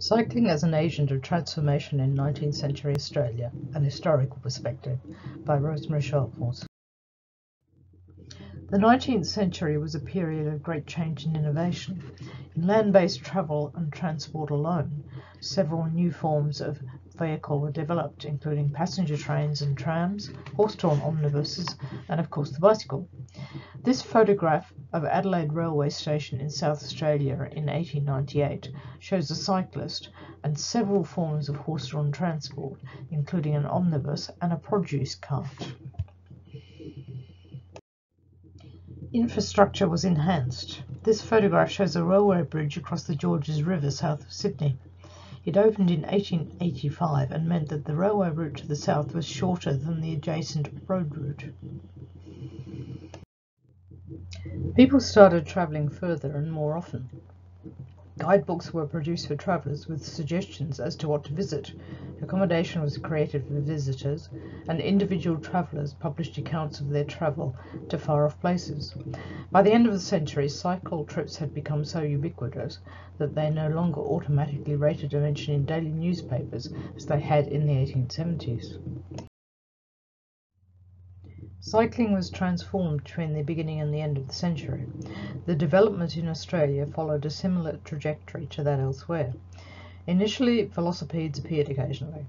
Cycling as an Agent of Transformation in Nineteenth Century Australia: An Historical Perspective by Rosemary Sharples. The nineteenth century was a period of great change and innovation. In land-based travel and transport alone, several new forms of vehicle were developed, including passenger trains and trams, horse-drawn omnibuses, and of course the bicycle. This photograph of Adelaide Railway Station in South Australia in 1898 shows a cyclist and several forms of horse-drawn transport, including an omnibus and a produce cart. Infrastructure was enhanced. This photograph shows a railway bridge across the Georges River south of Sydney. It opened in 1885 and meant that the railway route to the south was shorter than the adjacent road route. People started travelling further and more often. Guidebooks were produced for travellers with suggestions as to what to visit. Accommodation was created for visitors, and individual travellers published accounts of their travel to far off places. By the end of the century, cycle trips had become so ubiquitous that they no longer automatically rated a mention in daily newspapers as they had in the 1870s. Cycling was transformed between the beginning and the end of the century. The development in Australia followed a similar trajectory to that elsewhere. Initially, velocipedes appeared occasionally.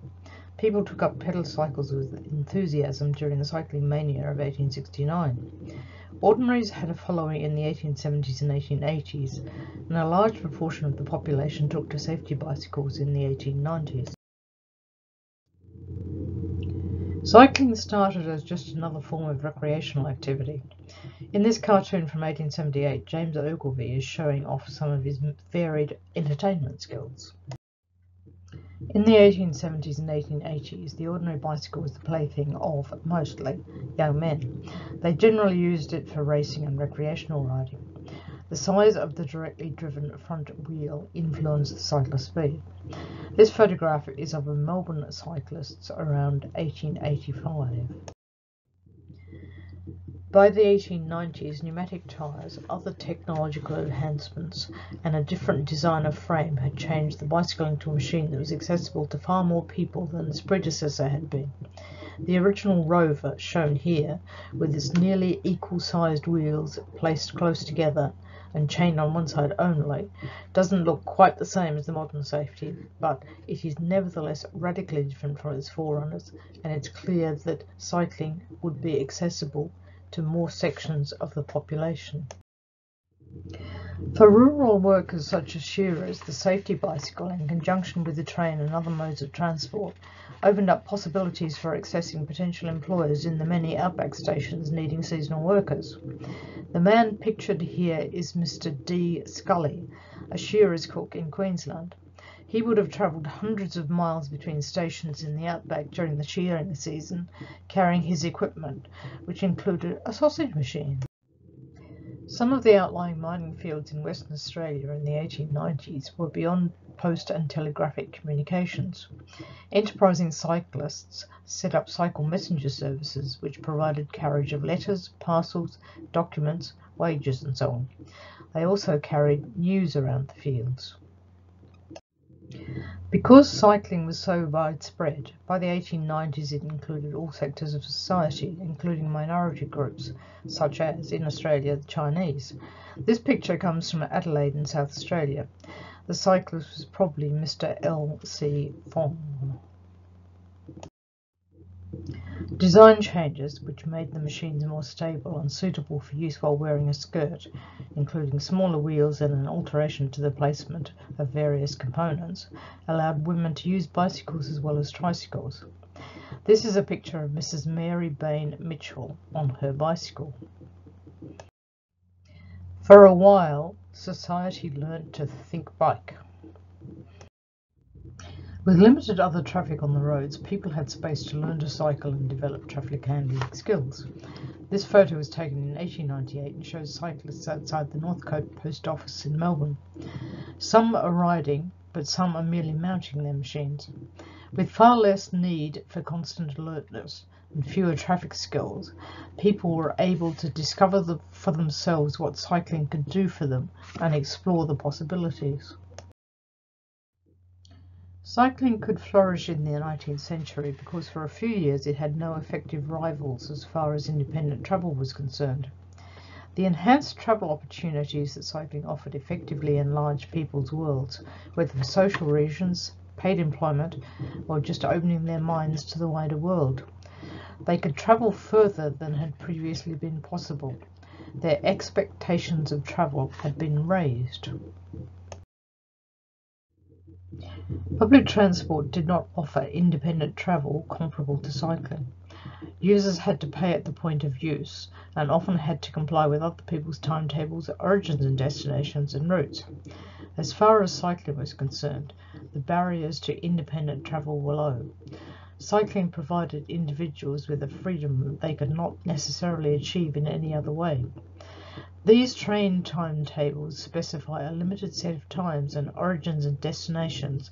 People took up pedal cycles with enthusiasm during the cycling mania of 1869. Ordinaries had a following in the 1870s and 1880s, and a large proportion of the population took to safety bicycles in the 1890s. Cycling started as just another form of recreational activity. In this cartoon from 1878, James Ogilvy is showing off some of his varied entertainment skills. In the 1870s and 1880s, the ordinary bicycle was the plaything of, mostly, young men. They generally used it for racing and recreational riding. The size of the directly driven front wheel influenced the cyclist's speed. This photograph is of a Melbourne cyclist around 1885. By the 1890s, pneumatic tyres, other technological enhancements, and a different design of frame had changed the bicycle into a machine that was accessible to far more people than its predecessor had been. The original Rover, shown here, with its nearly equal-sized wheels placed close together and chained on one side only, doesn't look quite the same as the modern safety, but it is nevertheless radically different from its forerunners, and it's clear that cycling would be accessible to more sections of the population. For rural workers such as shearers, the safety bicycle, in conjunction with the train and other modes of transport, opened up possibilities for accessing potential employers in the many outback stations needing seasonal workers. The man pictured here is Mr. D. Scully, a shearer's cook in Queensland. He would have travelled hundreds of miles between stations in the outback during the shearing season, carrying his equipment, which included a sausage machine. Some of the outlying mining fields in Western Australia in the 1890s were beyond post and telegraphic communications. Enterprising cyclists set up cycle messenger services which provided carriage of letters, parcels, documents, wages and so on. They also carried news around the fields. Because cycling was so widespread, by the 1890s it included all sectors of society, including minority groups, such as, in Australia, the Chinese. This picture comes from Adelaide in South Australia. The cyclist was probably Mr. L. C. Fong. Design changes which made the machines more stable and suitable for use while wearing a skirt, including smaller wheels and an alteration to the placement of various components, allowed women to use bicycles as well as tricycles. This is a picture of Mrs. Mary Bain Mitchell on her bicycle. For a while, society learned to think bike. With limited other traffic on the roads, people had space to learn to cycle and develop traffic handling skills. This photo was taken in 1898 and shows cyclists outside the Northcote Post Office in Melbourne. Some are riding, but some are merely mounting their machines. With far less need for constant alertness and fewer traffic skills, people were able to discover the, for themselves what cycling could do for them and explore the possibilities. Cycling could flourish in the 19th century because for a few years it had no effective rivals as far as independent travel was concerned. The enhanced travel opportunities that cycling offered effectively enlarged people's worlds, whether for social reasons, paid employment, or just opening their minds to the wider world. They could travel further than had previously been possible. Their expectations of travel had been raised. Public transport did not offer independent travel comparable to cycling. Users had to pay at the point of use and often had to comply with other people's timetables, origins and destinations and routes. As far as cycling was concerned, the barriers to independent travel were low. Cycling provided individuals with a freedom they could not necessarily achieve in any other way. These train timetables specify a limited set of times and origins and destinations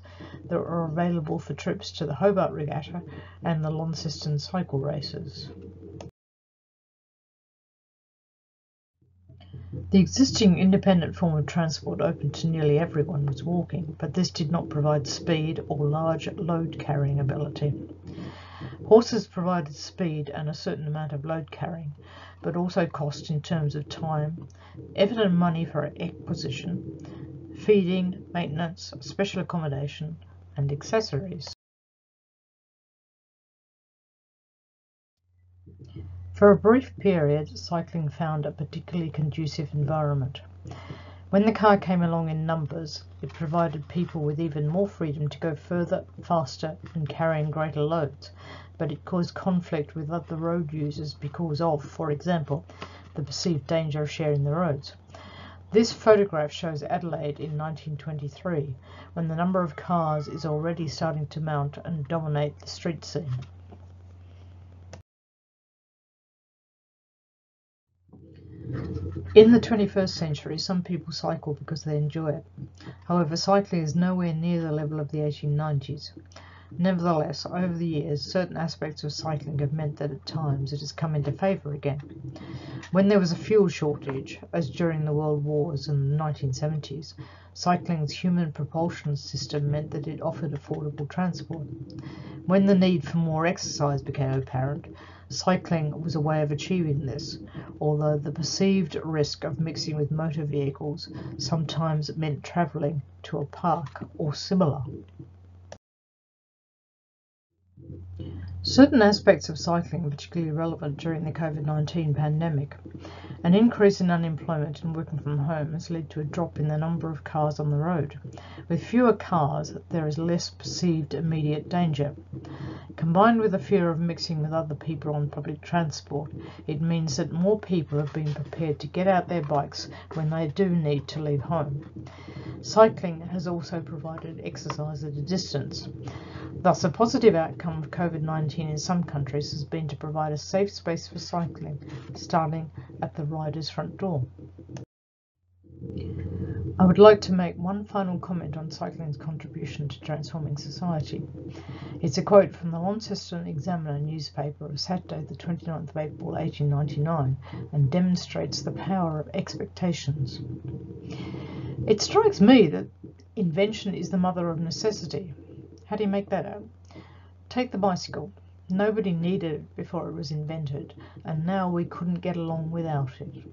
that are available for trips to the Hobart Regatta and the Launceston cycle races. The existing independent form of transport open to nearly everyone was walking, but this did not provide speed or large load carrying ability. Horses provided speed and a certain amount of load carrying, but also cost in terms of time, effort and money for acquisition, feeding, maintenance, special accommodation, and accessories. For a brief period, cycling found a particularly conducive environment. When the car came along in numbers, it provided people with even more freedom to go further, faster, and carrying greater loads, but it caused conflict with other road users because of, for example, the perceived danger of sharing the roads. This photograph shows Adelaide in 1923, when the number of cars is already starting to mount and dominate the street scene. In the 21st century, some people cycle because they enjoy it. However, cycling is nowhere near the level of the 1890s. Nevertheless, over the years, certain aspects of cycling have meant that at times it has come into favour again. When there was a fuel shortage, as during the World Wars in the 1970s, cycling's human propulsion system meant that it offered affordable transport. When the need for more exercise became apparent, Cycling was a way of achieving this, although the perceived risk of mixing with motor vehicles sometimes meant travelling to a park or similar. Certain aspects of cycling are particularly relevant during the COVID-19 pandemic. An increase in unemployment and working from home has led to a drop in the number of cars on the road. With fewer cars, there is less perceived immediate danger. Combined with the fear of mixing with other people on public transport, it means that more people have been prepared to get out their bikes when they do need to leave home. Cycling has also provided exercise at a distance. Thus, a positive outcome of COVID-19 in some countries has been to provide a safe space for cycling, starting at the rider's front door. I would like to make one final comment on cycling's contribution to transforming society. It's a quote from the Launceston Examiner newspaper of Saturday, the 29th of April 1899, and demonstrates the power of expectations. It strikes me that invention is the mother of necessity. How do you make that out? Take the bicycle. Nobody needed it before it was invented, and now we couldn't get along without it.